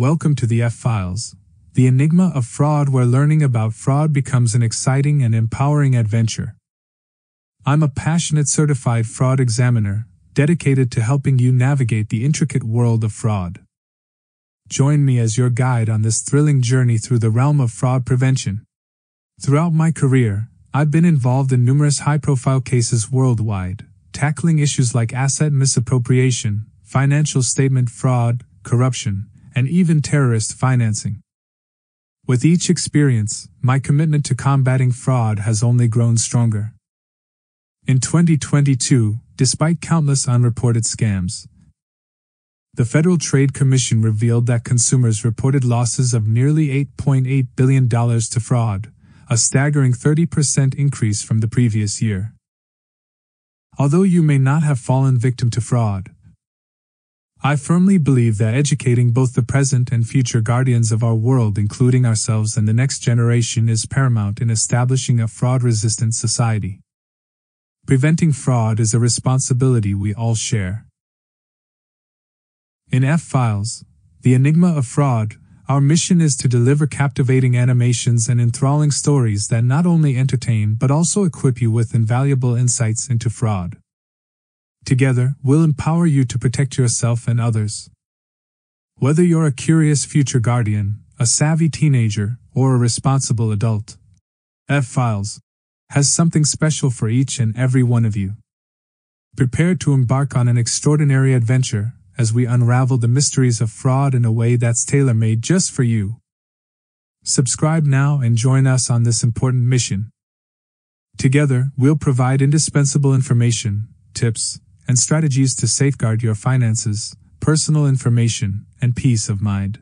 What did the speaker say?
Welcome to the F Files, the enigma of fraud where learning about fraud becomes an exciting and empowering adventure. I'm a passionate certified fraud examiner, dedicated to helping you navigate the intricate world of fraud. Join me as your guide on this thrilling journey through the realm of fraud prevention. Throughout my career, I've been involved in numerous high profile cases worldwide, tackling issues like asset misappropriation, financial statement fraud, corruption, and even terrorist financing. With each experience, my commitment to combating fraud has only grown stronger. In 2022, despite countless unreported scams, the Federal Trade Commission revealed that consumers reported losses of nearly $8.8 billion to fraud, a staggering 30% increase from the previous year. Although you may not have fallen victim to fraud, I firmly believe that educating both the present and future guardians of our world, including ourselves and the next generation, is paramount in establishing a fraud resistant society. Preventing fraud is a responsibility we all share. In F Files, The Enigma of Fraud, our mission is to deliver captivating animations and enthralling stories that not only entertain but also equip you with invaluable insights into fraud. Together, we'll empower you to protect yourself and others. Whether you're a curious future guardian, a savvy teenager, or a responsible adult, F Files has something special for each and every one of you. Prepare to embark on an extraordinary adventure as we unravel the mysteries of fraud in a way that's tailor made just for you. Subscribe now and join us on this important mission. Together, we'll provide indispensable information, tips, and strategies to safeguard your finances, personal information, and peace of mind.